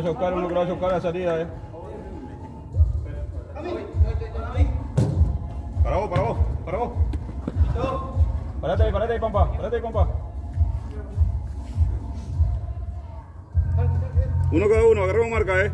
va chocar, uno que va a chocar la salida, eh. Para vos, para vos, para vos. Parate ahí, parate ahí, compa, parate ahí, compa. Uno cada uno, agarremos marca, eh.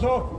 가.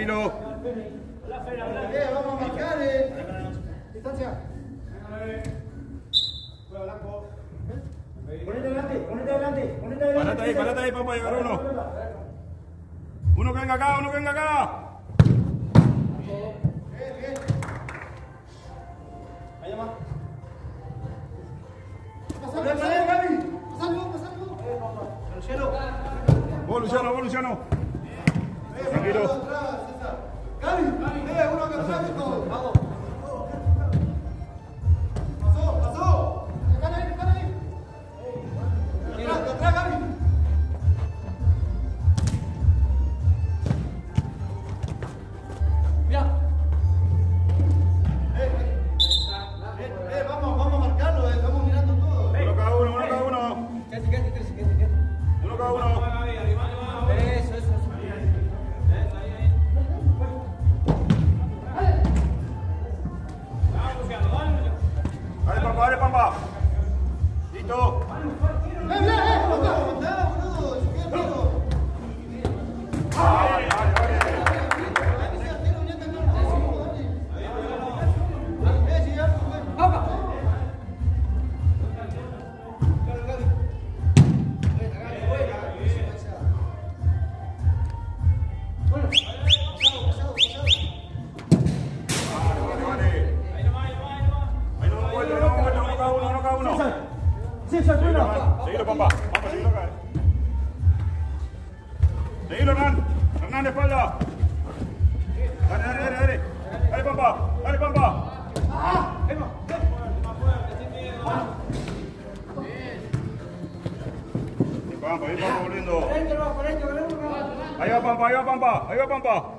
Gino. Ahí va Pampa, ahí va Pampa, ahí va Pampa.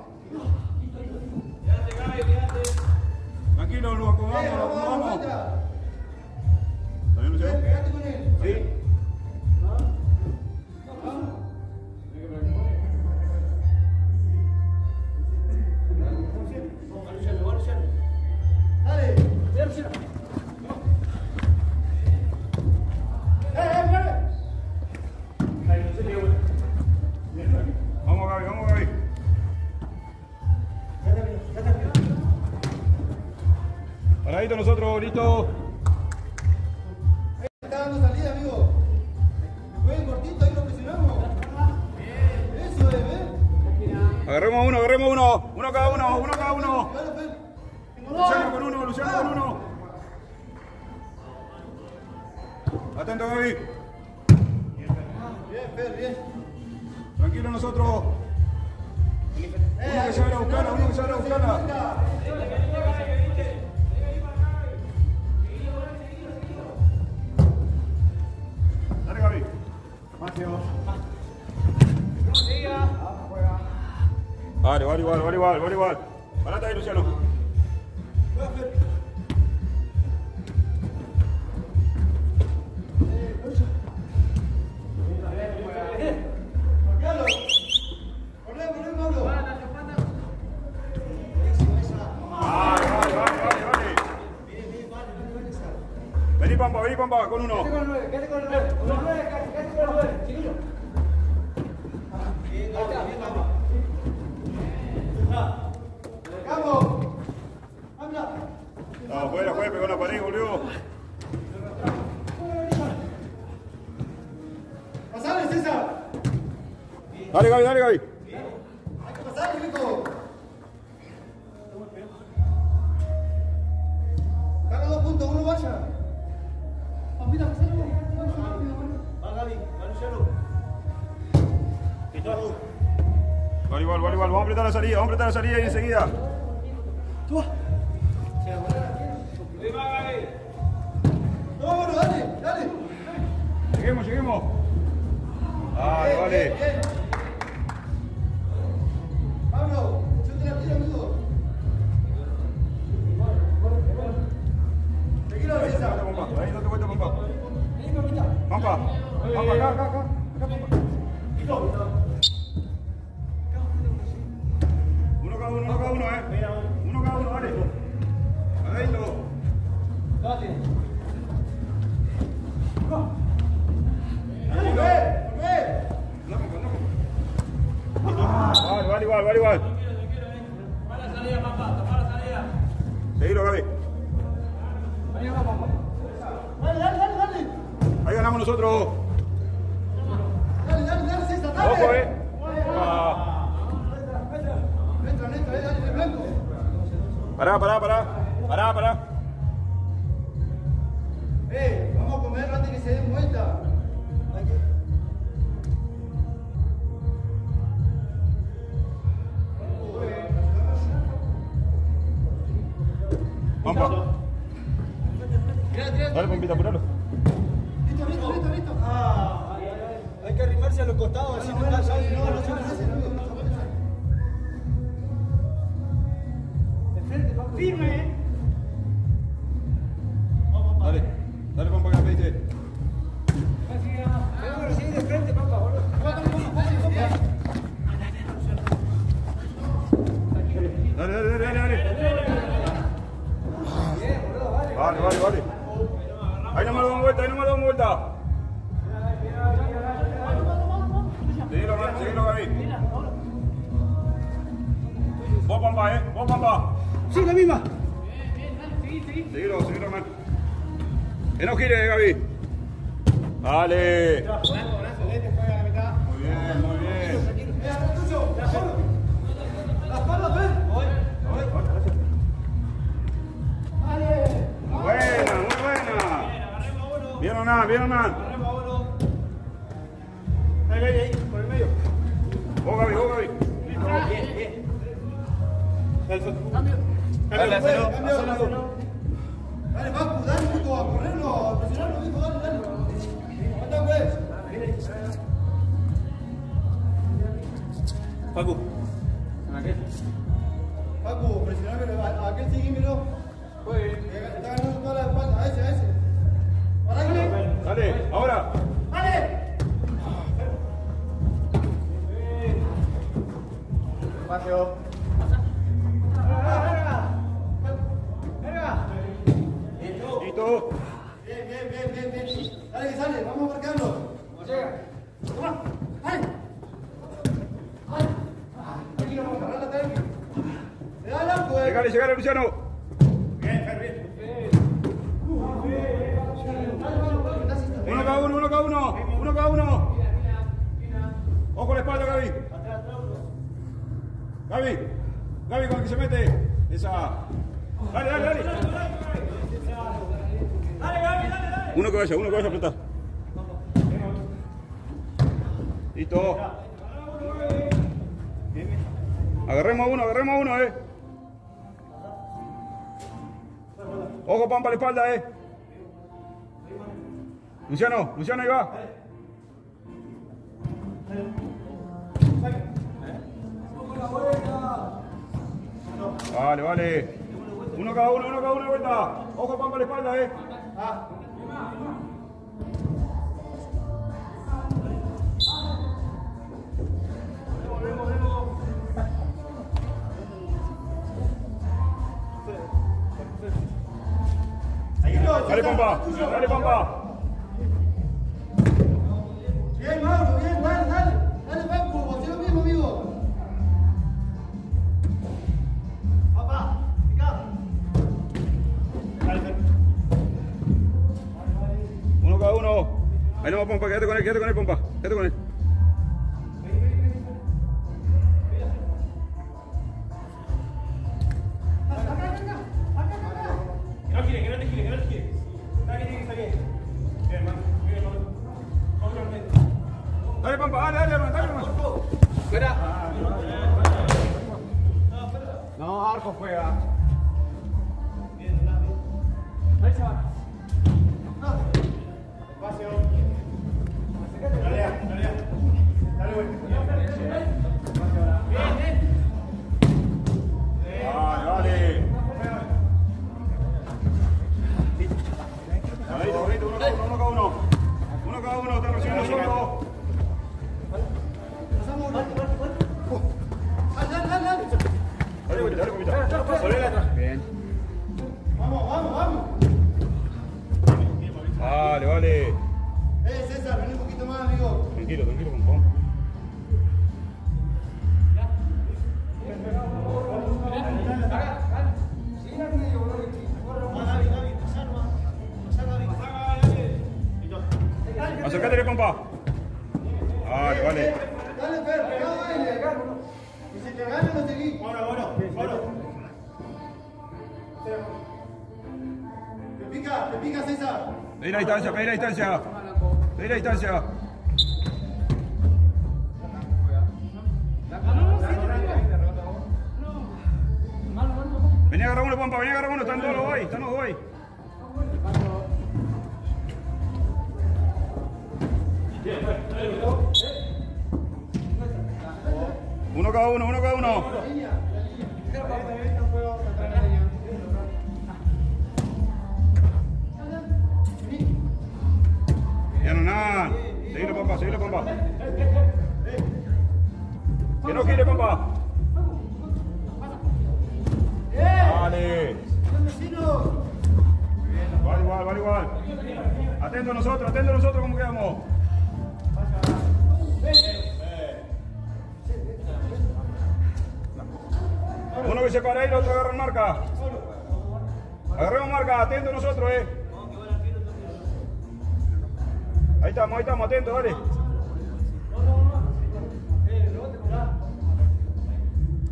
Tranquilo, nos acomodamos, nos acomodamos. ¿Está bien, Luciano? Sí. 勝利と Vale, vale igual, vale igual, vale igual. Parate ahí, Luciano. Vení, Pampa, vení, Pampa, con uno. Quédate con el 9, quédate con el 9. Con el güey, pegó la pared, boludo. Pasale, César. Dale, Gaby, dale, Gaby. Hay que pasar. Carga 2.1, vaya. Va, vale. Vamos a apretar la salida, vamos a apretar la salida y enseguida. Tú. ဟောလေ female. Chicago. Vaya a apretar. Listo. Agarremos a uno, agarremos a uno, eh. Ojo, Pampa, la espalda, eh. Luciano, Luciano, ahí va. Vale, vale. Uno cada uno, uno cada uno de vuelta. Ojo, Pampa, la espalda, eh. Dale, Pampa. Dale, Pampa. Bien, Mauro, bien, dale, dale. Dale, Paco, haz lo mismo, amigo. Papá, pica. Uno cada uno. Ahí no va Pompa, quédate con él, quédate con él, Pompa. Quédate con él. いたんですよ。Pompa, seguilo, Pompa. Que no quiere, Pompa. Vale. Vale igual, vale igual. Atento a nosotros, atento a nosotros, ¿cómo quedamos? Uno que se para ahí, el otro agarra marca. Agarremos marca, atento a nosotros, eh. Ahí estamos, ahí estamos, atentos, dale.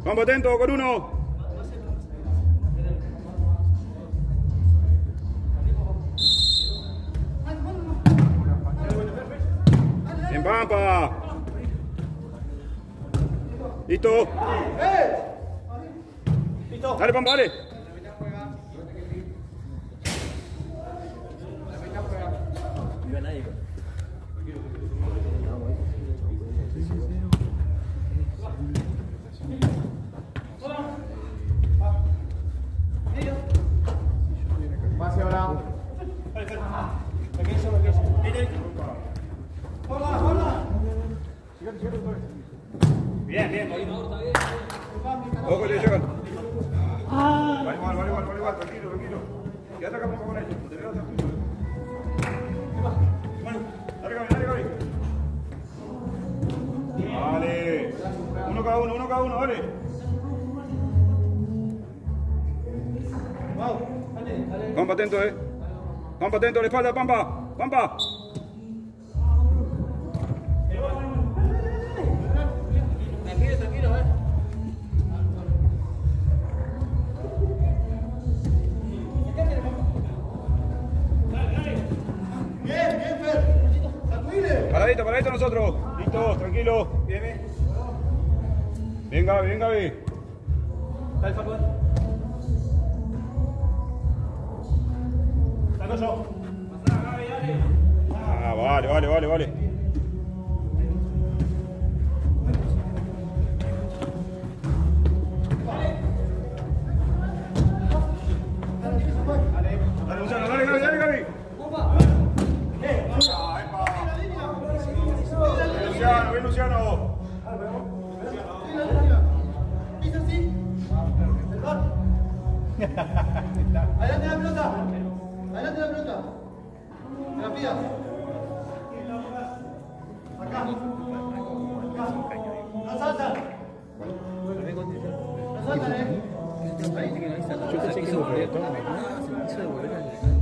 Vamos atentos con uno. En Pampa. Listo. Dale, Pampa, dale. Espacio Bien, bien. Ojo, te llegan. Vale igual, vale igual, vale igual, tranquilo, tranquilo. Acá, Pampa, con él. Te veo hasta punto. Bueno, dale, Gaby, dale, Gaby. Vale. Uno cada uno, uno cada uno, dale. Pampa, atento, eh. Pampa, atento la espalda, Pampa. Pampa. nosotros. Listo, tranquilo. Viene. Eh. Venga, venga, Gaby. Dale, Facuán. Dale, Ah, vale, vale, vale, vale. Adelante la pelota. Adelante la pelota. Rápida. Acá. No salta. No salta, eh. Ahí. Yo pensé que se volvía todo. Ah, se volvía.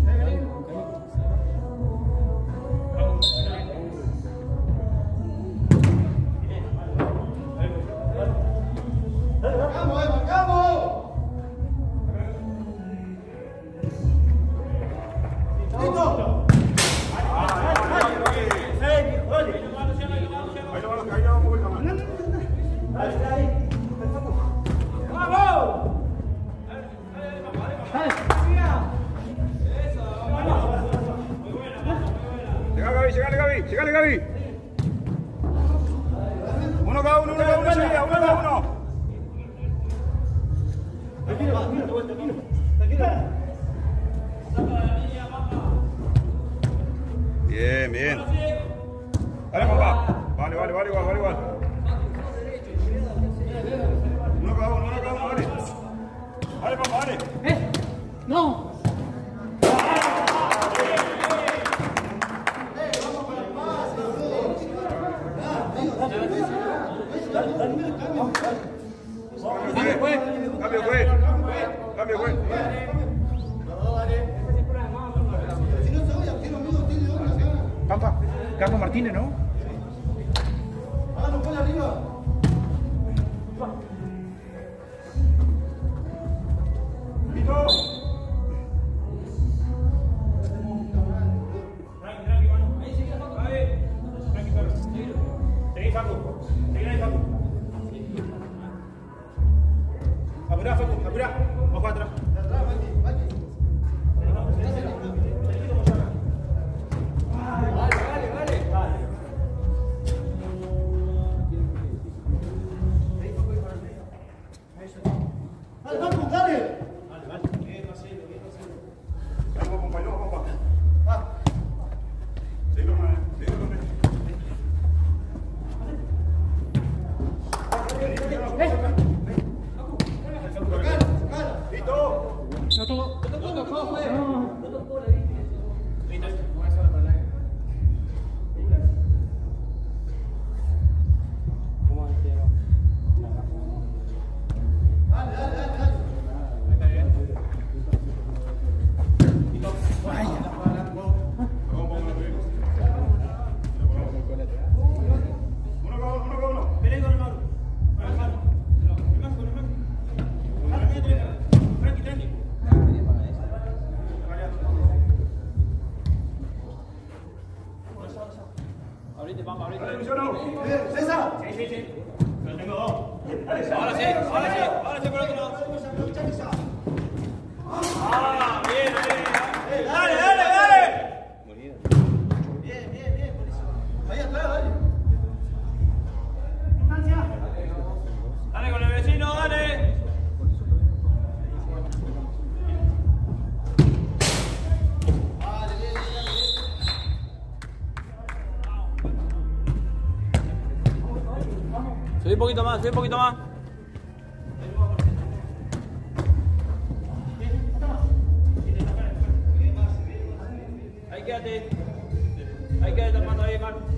男がカーフ un poquito más, un poquito más. Ahí quédate. Ahí quédate tapando ahí, Marco.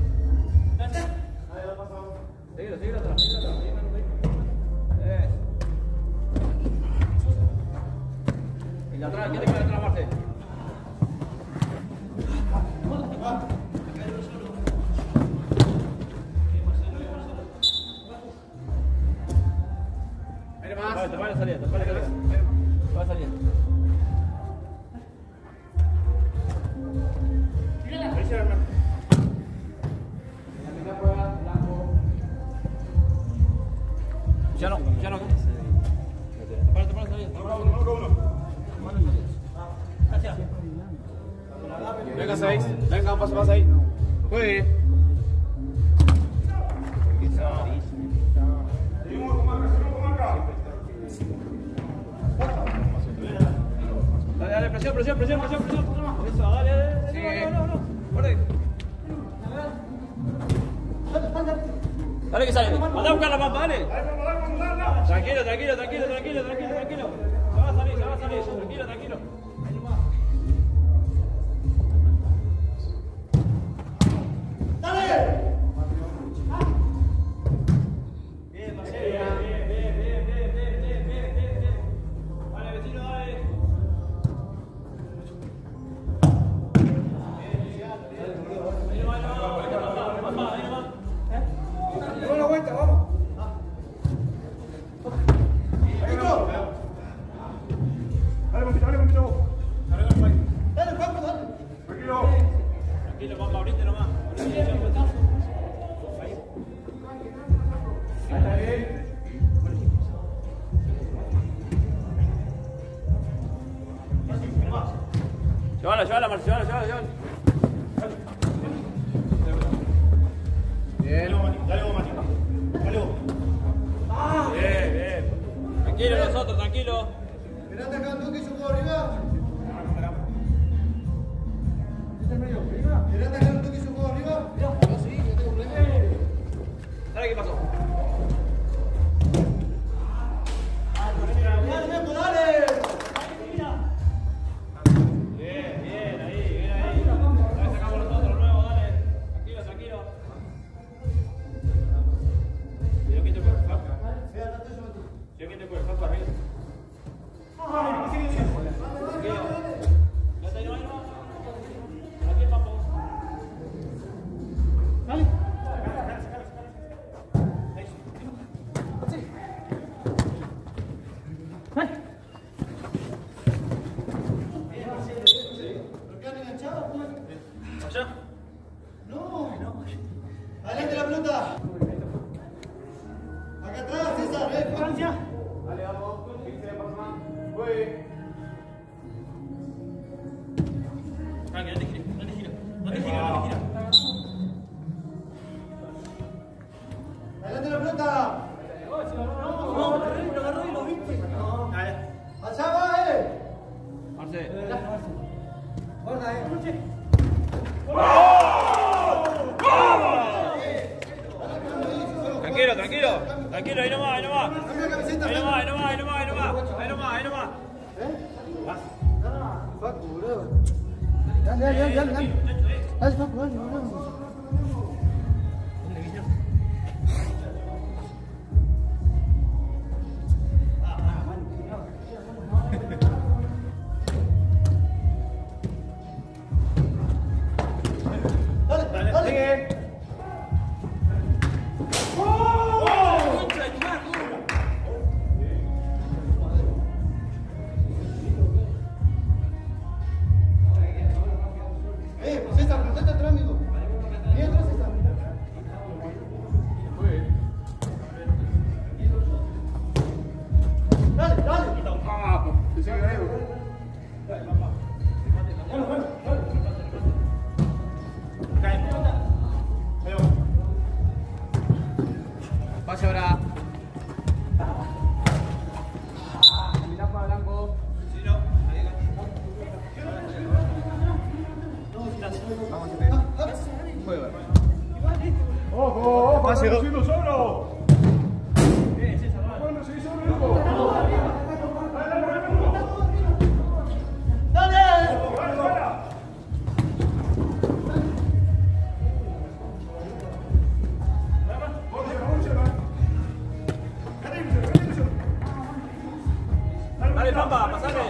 trabalho, sabe?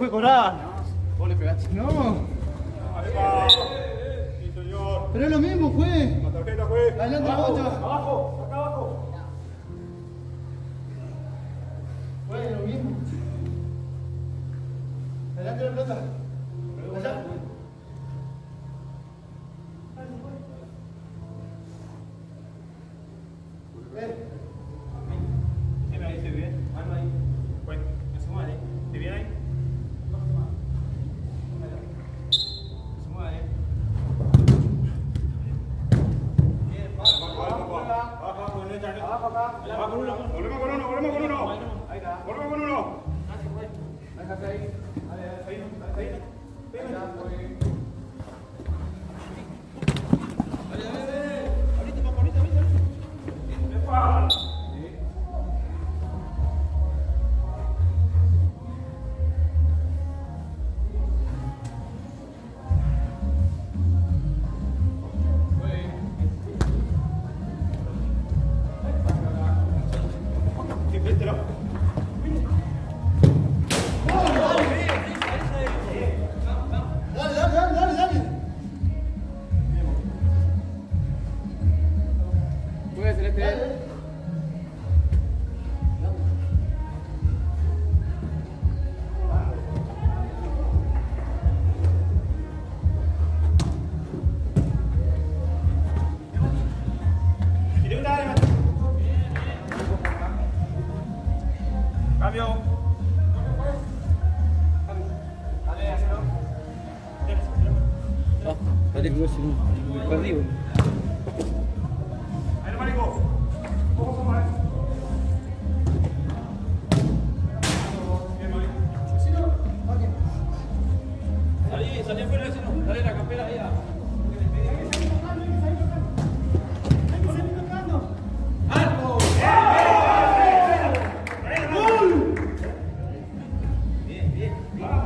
fue Corán. Vos le pegaste. No. Pero es lo mismo, fue. La tarjeta, fue. Adelante, abajo, la abajo, acá abajo. Fue lo mismo. Adelante la pelota. Yeah. Wow.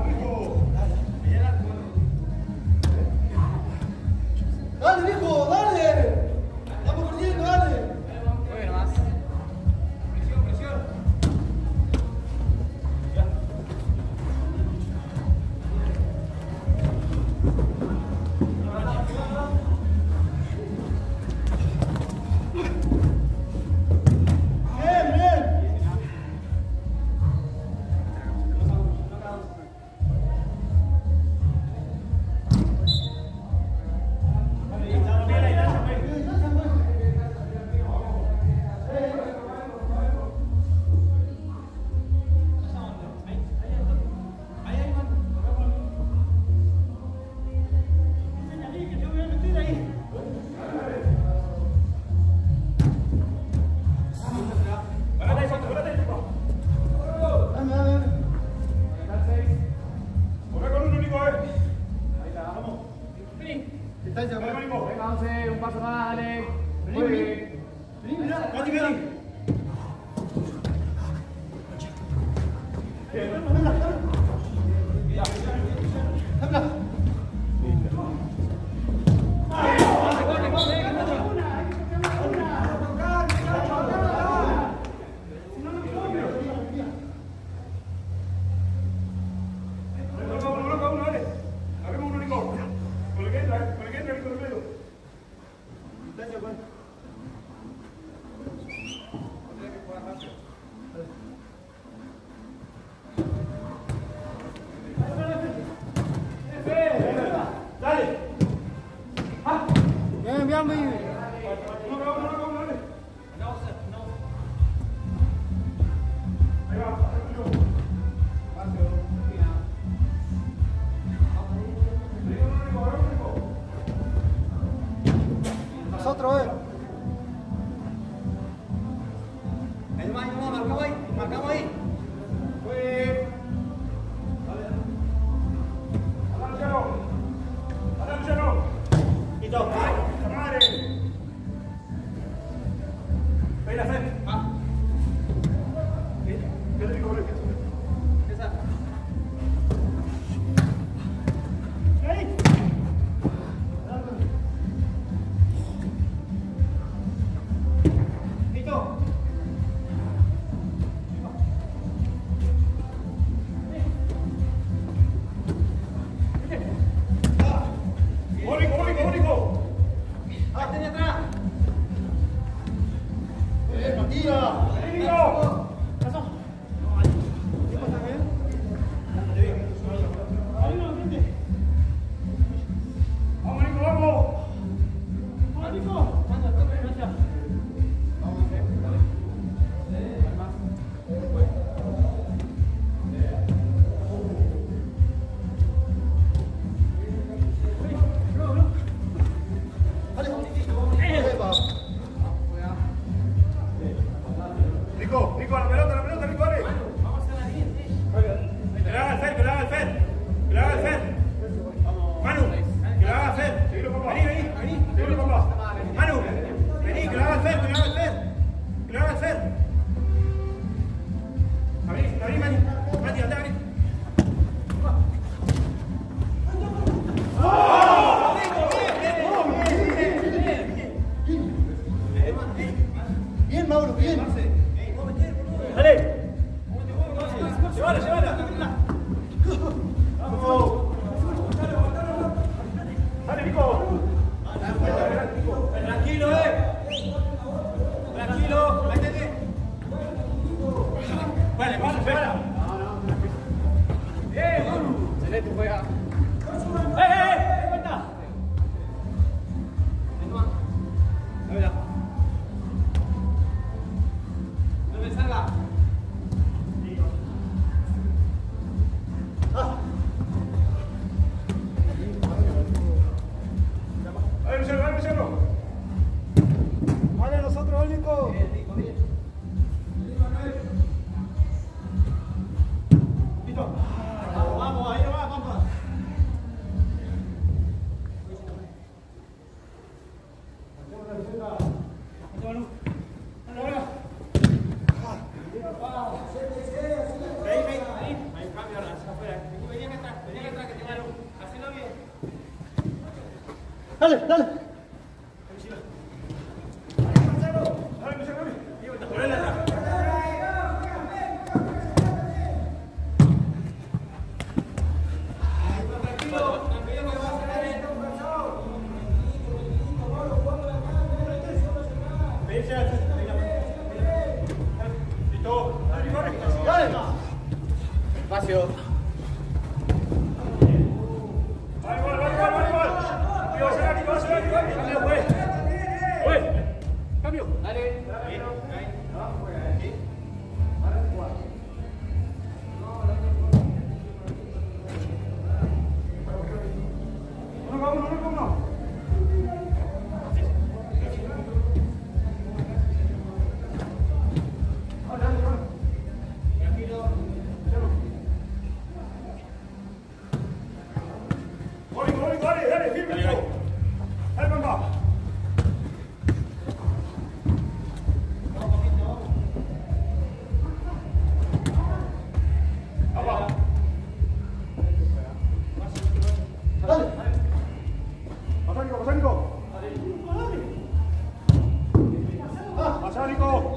Tranquila,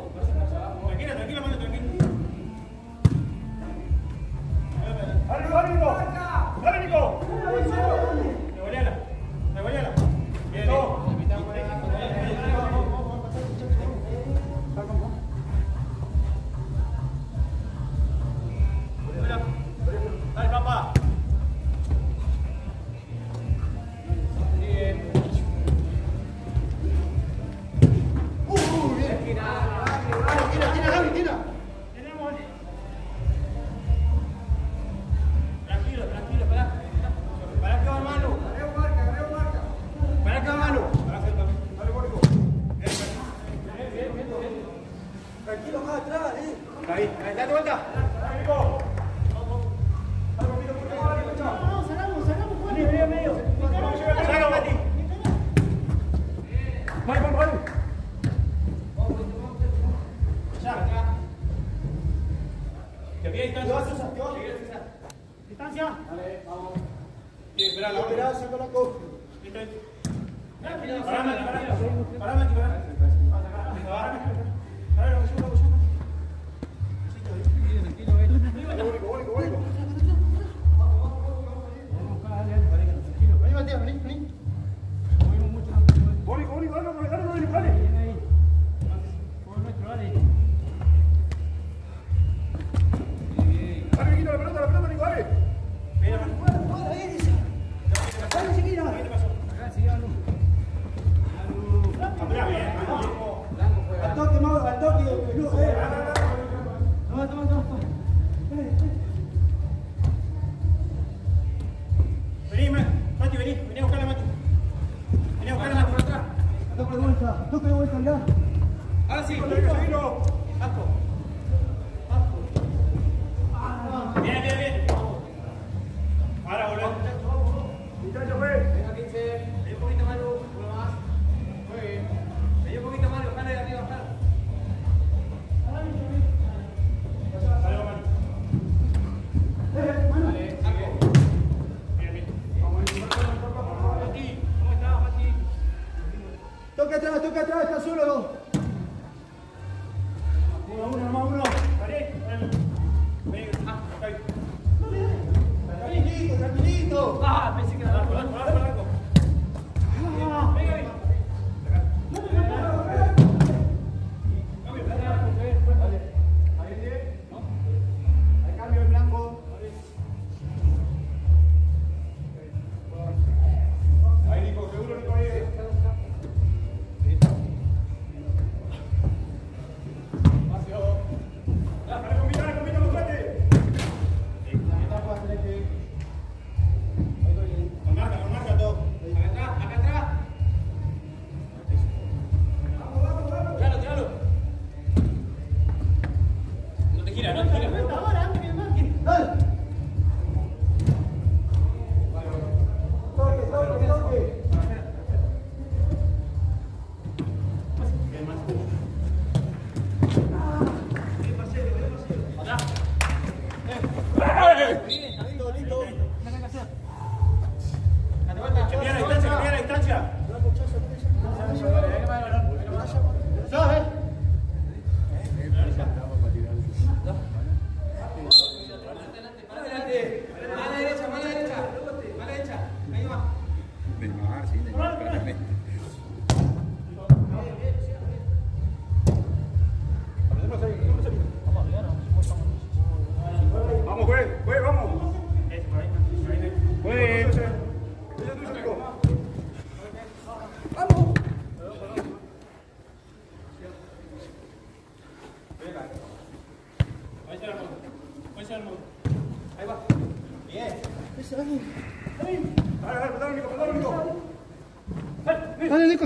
Toque atrás, está solo.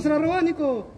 Se la robó, Nico.